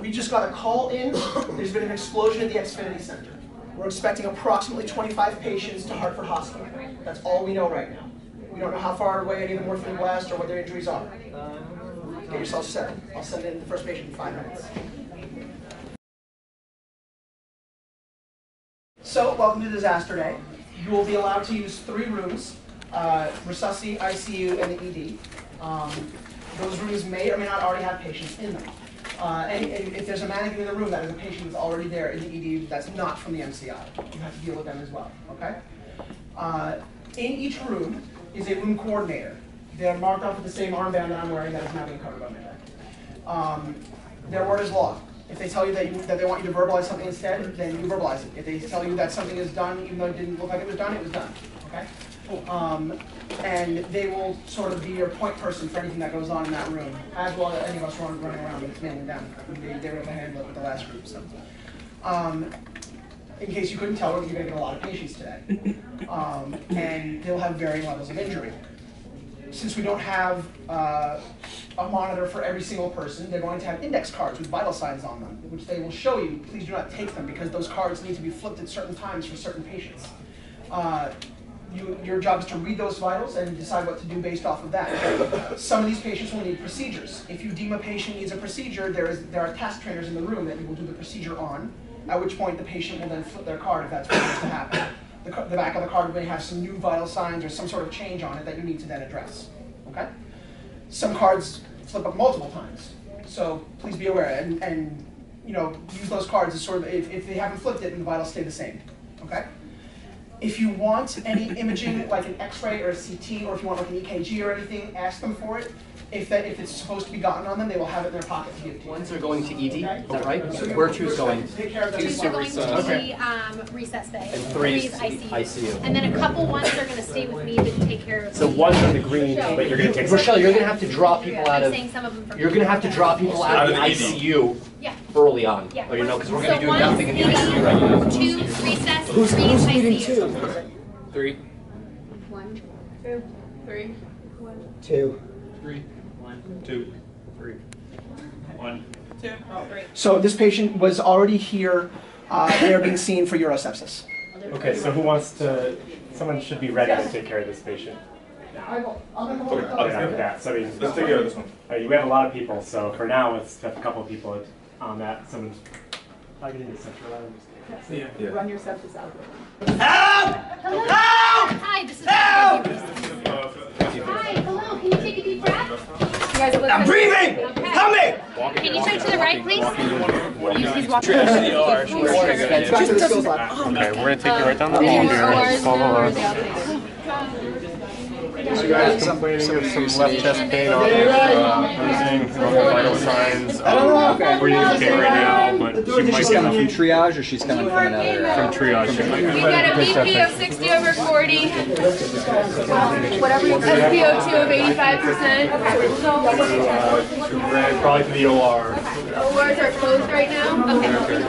We just got a call in. There's been an explosion at the Xfinity Center. We're expecting approximately 25 patients to Hartford Hospital. That's all we know right now. We don't know how far away any of them were from the blast or what their injuries are. Get yourself set. I'll send in the first patient in five minutes. So, welcome to Disaster Day. You will be allowed to use three rooms, uh, resusci, ICU, and the ED. Um, those rooms may or may not already have patients in them. Uh, and, and if there's a mannequin in the room that is a patient that's already there in the ED that's not from the MCI, you have to deal with them as well, okay? Uh, in each room is a room coordinator. They're marked off with the same armband that I'm wearing that is now being covered by my. Um, their word is law. If they tell you that, you, that they want you to verbalize something instead, then you verbalize it. If they tell you that something is done, even though it didn't look like it was done, it was done. Okay? Um, and they will sort of be your point person for anything that goes on in that room, as well as any of us running, around and mailing down. They, they were able to handle it with the last group. So, um, in case you couldn't tell, you're going to get a lot of patients today, um, and they'll have varying levels of injury. Since we don't have uh, a monitor for every single person, they're going to have index cards with vital signs on them, which they will show you. Please do not take them because those cards need to be flipped at certain times for certain patients. Uh, your job is to read those vitals and decide what to do based off of that. Some of these patients will need procedures. If you deem a patient needs a procedure, there, is, there are task trainers in the room that you will do the procedure on, at which point the patient will then flip their card if that's what needs to happen. The, the back of the card may have some new vital signs or some sort of change on it that you need to then address. Okay? Some cards flip up multiple times, so please be aware and, and you know use those cards as sort of if, if they haven't flipped it and the vitals stay the same. Okay? If you want any imaging, like an X-ray or a CT, or if you want like an EKG or anything, ask them for it. If that if it's supposed to be gotten on them, they will have it in their pocket to give to you. Ones are going to ED, Okay? is that right? So Where you're- two's you're going? to Take care of them. Two's are going to Okay. the um, resus bay. And three's ICU. ICU. And then a couple ones are going to stay with me to take care of. So the- one's in the green, but you're gonna take some. Rochelle, you're gonna have to draw people out I'm of, saying some of them you're gonna have to draw people out of the Out of the ED. ICU Yeah. Early on. Yeah. Or you know, because we're gonna do one's nothing in the ED, ICU right now. Two resus, three ICU. Three. One, two, three. Two. Three. One. Two. Three. One. So this patient was already here. Uh, they are being seen for urosepsis. Okay, so who wants to, someone should be ready to take care of this patient. I will, I'm gonna Okay, Okay, that, so I mean, Let's take care of this one. uh, you have a lot of people, so for now, let's have a couple of people on that, someone's, I can do the central line. Yeah. yeah. Run your sepsis algorithm. Help! Hello. Hi, this is. Help! Hi, hello. Can you take a deep breath? You guys look I'm breathing! Okay. Help me! Can you turn to the right, please? He's, he's walking. Okay, we're gonna take you right down the hall here, follow us. So you guys complaining of some left chest pain on there, uh, bruising, normal vital signs. Um, We're in UK right now, but she might She's get coming from triage or she's coming from another? from triage. She might We've got a BP of 60 over 40. Whatever. SpO2 of 85%. uh, to red, probably to the OR. ORs are closed right now. Okay.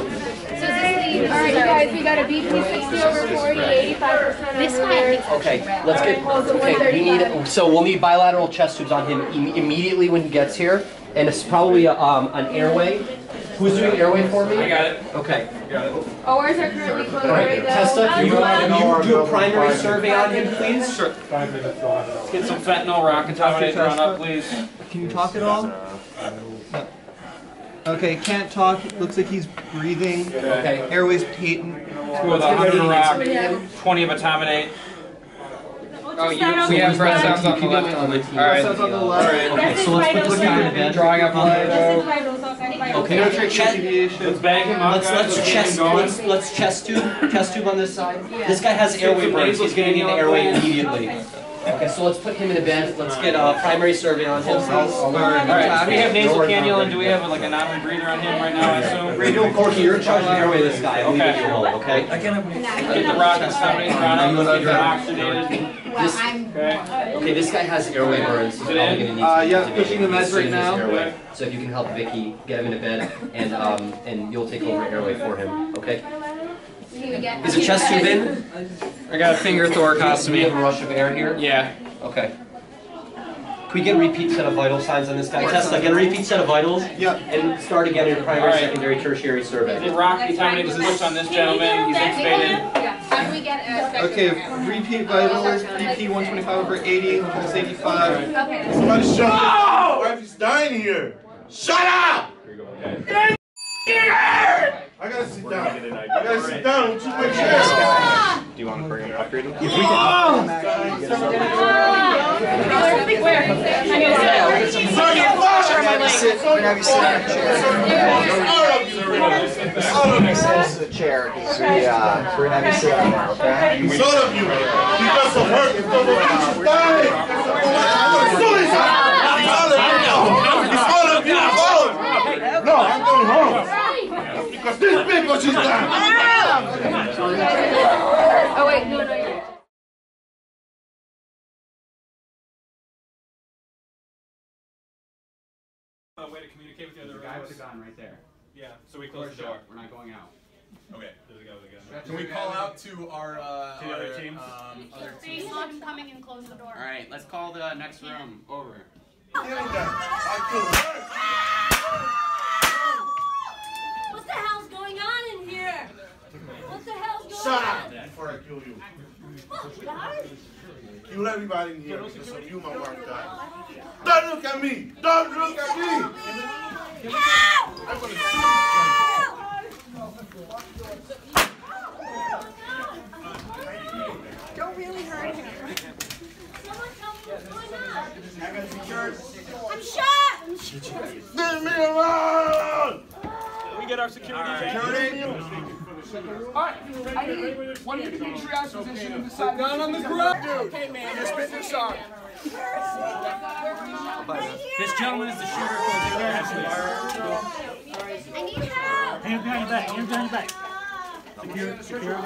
So is this the, all right, you guys, we got a BP 60 over 40, 85% This over guy there. Okay, let's get, okay, we need, so we'll need bilateral chest tubes on him im- immediately when he gets here. And it's probably a, um, an airway. Who's doing airway for me? I got it. Okay. ORs are currently closed All right, right now. Testa, can you, can you do a primary survey on him, please? Sure. Five minutes, they'll it all. Get some fentanyl rock contaminate run up, please. Can you talk at all? Okay, can't talk. Looks like he's breathing. Okay. Airways patent. Let's go with Let's get ready 100 to rock, uh, 20 of etomidate. Oh, you, we have breath sounds on the left. on the team. Alright. Sounds on the left. Okay, so let's put this guy in a bed. Drawing up light. Okay, chest, Let's bang him up. let's, let's get him chest, going. let's, let's chest tube, chest tube on this side. This guy has airway burns, he's gonna need an airway immediately. Okay, so let's put him in a bed, let's get a primary survey on him. Alright, do we have nasal cannula and do we have like a non-breather on him right now, I assume? Radio Corky, you're in charge of airway this guy, I'll leave it to you alone, okay? Get the rock contaminate run up, let's get your oxygenated. This, Okay. okay, this guy has airway burns, he's probably gonna need Uh, yeah, pushing the meds right his now. airway. So if you can help Vicky, get him in a bed, and, um, and you'll take over airway for him, okay? Can we get? Is the chest tube in? I got a finger Do we have a thoracostomy. rush of air here? Yeah. Okay. Can we get a repeat set of vital signs on this guy? Tesla, get a repeat set of vitals. Yeah. And start again your primary, Alright. secondary, tertiary survey. The rock, the time we need to push on this gentleman, he's intubated. How do we get a Okay, repeat vitals, BP 125 over 80, pulse 85. Okay. Somebody shut up. My wife is dying here. Shut up! I gotta sit down. I gotta sit down. Don't you wait here. Do you want to bring him upgrade him? This is a chair, because we, uh, we're gonna have you sit on there, okay? Shut up, you. He got some hurt. He's dying. I'm gonna sue his ass. He's all of you. He's all of you. He's all of you. No, I'm going home. Because this bitch what she's done. Oh, wait, no, no, you're. A way to communicate with the other guy with the gun right there. Yeah, so we close the door. We're not going out. Okay. There's a guy with a gun. Can we call out to our, uh, To the other our, teams? Um, other Face him coming and close the door. All right, let's call the next room over. Get him down. I killed her. What the hell's going on in here? What the hell's going Shut on? up before I kill you. What, guys? Kill everybody in here because of you, my wife died. Don't look at me. Don't look at me. Help! I'm gonna shoot you. Don't really hurt him. Someone tell me what's going on. I'm shot! I'm shot! Leave me alone. We get our security. security. I need one of you to be in triage position and. Down on the ground, dude. Okay, man. Just spit this on. This gentleman is the shooter for the actually. I need help! Hands behind your back. Hands behind your back. Secure, secure.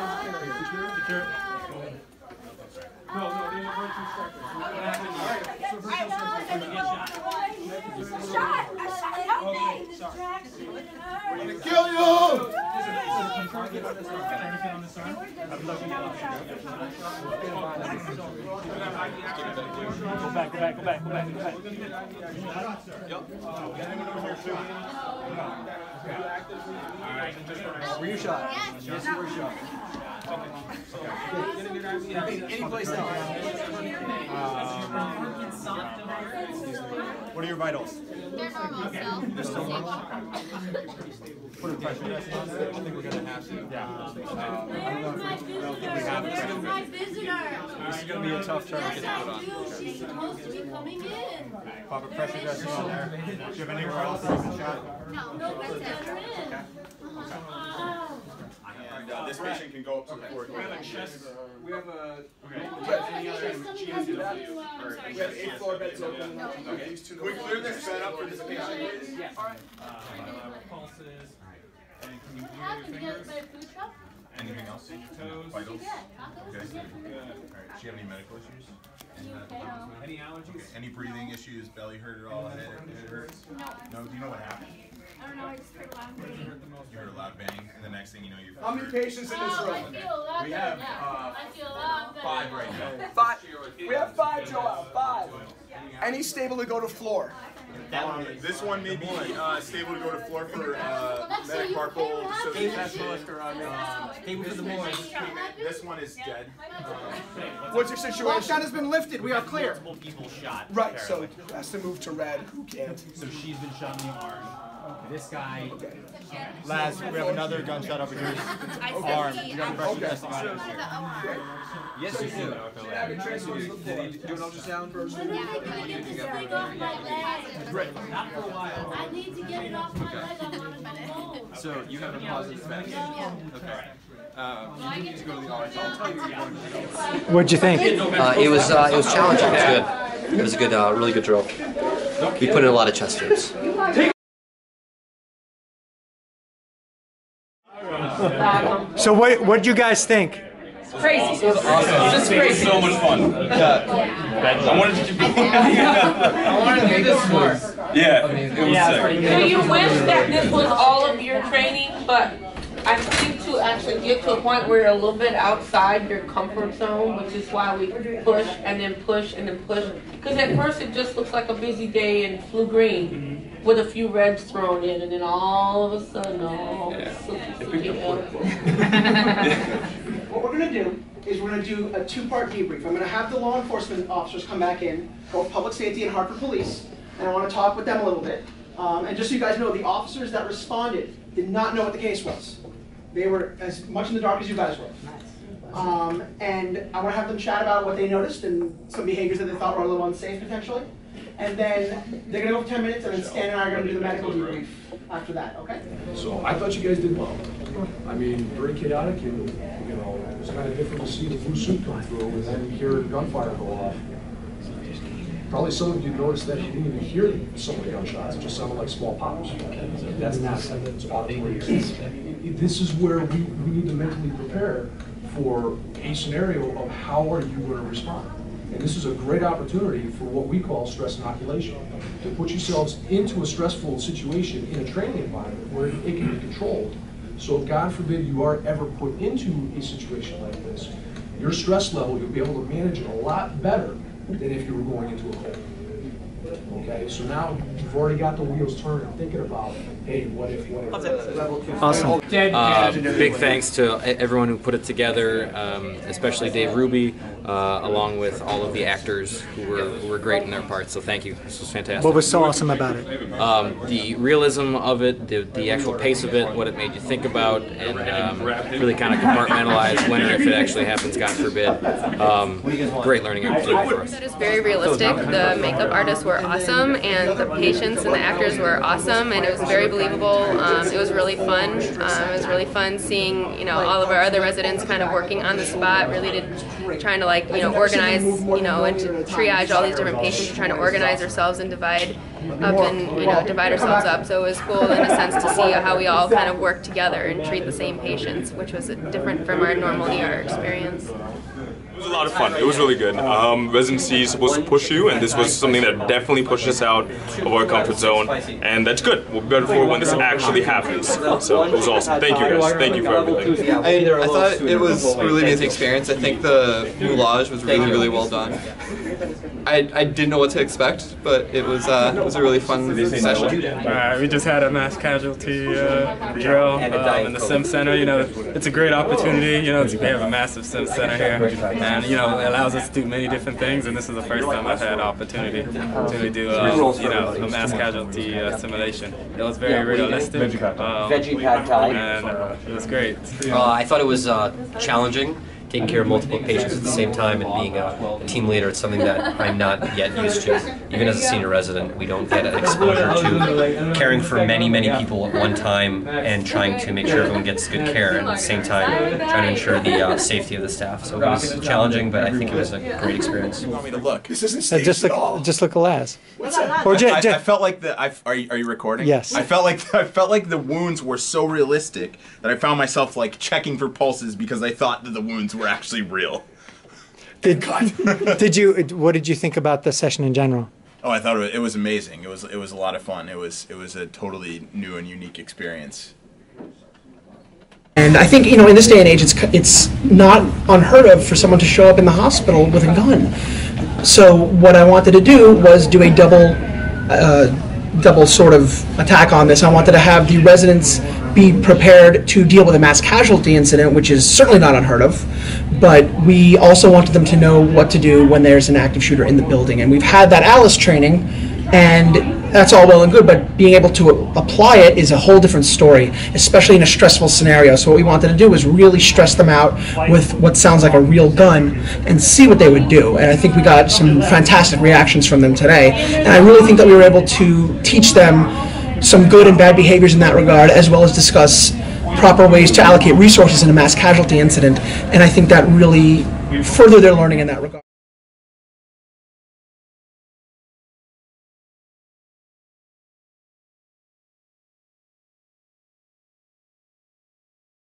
Secure. No, no, they're emergency structures. I know, I'm shot! I shot! Help me! I'm gonna kill you. Go back, go back, go back, go back, go back. Yep. Were you shot? Yes. You were shot. Any place else? What are your vitals? They're normal, so. Still normal? Put a pressure test on there. I think we're gonna have to. Yeah. Where's my visitor? Where's my visitor? This is gonna be a tough turn to Yes, get I put on. do. She's supposed to be coming in. Pop a pressure test on there. Do you have anywhere else that you've been shot? No, no, but let her in. Uh-huh. And uh, this patient can go up to the floor. We have a chest. We have a. Any other something has to do, uh, I'm. We have eight floor beds open. Okay. Can we clear this bed up for this patient, please? Pulses. And can you What happened? You guys buy a food truck? Anything else? toes? Vitals? Yeah, tacos? Okay. Yeah. Alright, do you have any medical issues? Okay? Any allergies? Any breathing issues, belly hurt at all, head, head hurts? No, No, do you know what happened? I don't know, I just heard a loud bang. You heard a loud bang, and the next thing you know, you're. How many patients in this Oh, I room? feel a lot We have, uh, I feel a lot better. Five right now. Five. We have five, Joel. Five. Any stable to go to floor? Um, this one may be uh, stable to go to floor for uh, That's so you metacarpal okay with that? Um, This this, came in- this one is dead. What's your situation? Lockdown has been lifted, we are clear. Multiple people shot. Right, so it has to move to red. Who can't? So she's been shot in the arm. This guy. Laz, we have another gunshot over here. Arm. You got a pressure test on it. Yes, you do. Yes, you do. Did he do an ultrasound? When am I gonna get this thing off my leg? Not for a while. I need to get it off my leg, I'm on the phone. So you have a positive medication. Yeah. Okay. Uh, you need to go to the RX. I'll tell you you're going to go. What'd you think? Uh, it was uh, it was challenging. It was good. It was a good, uh, really good drill. We put in a lot of chest tubes. So what, what'd you guys think? Crazy. Just crazy. So much fun. I wanted to keep going. I wanted to make this more. Yeah, it was sick. So you wish that this was all of your training, but I think actually get to a point where you're a little bit outside your comfort zone, which is why we push and then push and then push. Because at first it just looks like a busy day in Blue Green with a few reds thrown in, and then all of a sudden, all yeah. What we're gonna do is we're gonna do a two-part debrief. I'm gonna have the law enforcement officers come back in, both public safety and Hartford Police, and I want to talk with them a little bit. Um, and just so you guys know, the officers that responded did not know what the case was. They were as much in the dark as you guys were. Um, and I want to have them chat about what they noticed and some behaviors that they thought were a little unsafe potentially. And then they're going to go for 10 minutes, and then Stan and I are going to do the medical debrief after that, okay? So I thought you guys did well. I mean, very chaotic, and you know, it was kind of different to see the blue suit come through and then hear gunfire go off. Probably some of you noticed that you didn't even hear some of the gunshots. It just sounded like small pops. That's not This is where we, we need to mentally prepare for a scenario of how are you going to respond. And this is a great opportunity for what we call stress inoculation, to put yourselves into a stressful situation in a training environment where it can be controlled. So if God forbid you are ever put into a situation like this, your stress level, you'll be able to manage it a lot better than if you were going into a cold. Okay, so now you've already got the wheels turning, thinking about, hey, what if, what if? Awesome. Uh, big thanks to everyone who put it together, um, especially Dave Ruby, uh, along with all of the actors who were, who were great in their parts. So thank you. This was fantastic. What was so awesome about it? Um, the realism of it, the, the actual pace of it, what it made you think about, and um, really kind of compartmentalize when and if it actually happens, God forbid. Um, great learning opportunity for us. That is very realistic. The makeup artists were awesome, and the patients and the actors were awesome, and it was very believable. Um, it was really fun. Um, it was really fun seeing you know all of our other residents kind of working on the spot, really to, trying to like you know organize you know and to triage all these different patients, trying to organize ourselves and divide up and you know divide ourselves up. So it was cool in a sense to see how we all kind of work together and treat the same patients, which was different from our normal ER experience. It was a lot of fun. It was really good. Um, residency is supposed to push you, and this was something that definitely pushed us out of our comfort zone, and that's good. We'll be better for when this actually happens. So it was awesome. Thank you guys. Thank you for everything. I, I thought it was a really amazing experience. I think the moulage was really, really well done. I, I didn't know what to expect, but it was uh, it was a really fun session. Uh, we just had a mass casualty uh, drill um, in the Sim Center. You know, it's a great opportunity. You know, we have a massive Sim Center here, and you know, it allows us to do many different things. And this is the first time I've had opportunity to do uh, you know a mass casualty uh, simulation. It was very realistic. Um, Veggie pad thai. And uh, it was great. I thought it was challenging taking care of multiple patients at the same time and being a, a, team leader, it's something that I'm not yet used to. Even as a senior resident, we don't get an exposure to caring for many, many people at one time and trying to make sure everyone gets good care and at the same time trying to ensure the uh, safety of the staff. So it was challenging, but I think it was a great experience. You want me to look? This isn't staged just look, at all. Just look alas. What's that? Or I, I, I felt like the. I, are, you, are you recording? Yes. I felt like I felt like the wounds were so realistic that I found myself like checking for pulses because I thought that the wounds were actually real. Did, did you? What did you think about the session in general? Oh, I thought it was, it was amazing. It was it was a lot of fun. It was it was a totally new and unique experience. And I think you know, in this day and age, it's it's not unheard of for someone to show up in the hospital with a gun. So what I wanted to do was do a double. Uh, double sort of attack on this. I wanted to have the residents be prepared to deal with a mass casualty incident, which is certainly not unheard of. But we also wanted them to know what to do when there's an active shooter in the building. And we've had that ALICE training, and that's all well and good, but being able to apply it is a whole different story, especially in a stressful scenario. So what we wanted to do was really stress them out with what sounds like a real gun and see what they would do. And I think we got some fantastic reactions from them today. And I really think that we were able to teach them some good and bad behaviors in that regard, as well as discuss proper ways to allocate resources in a mass casualty incident. And I think that really furthered their learning in that regard.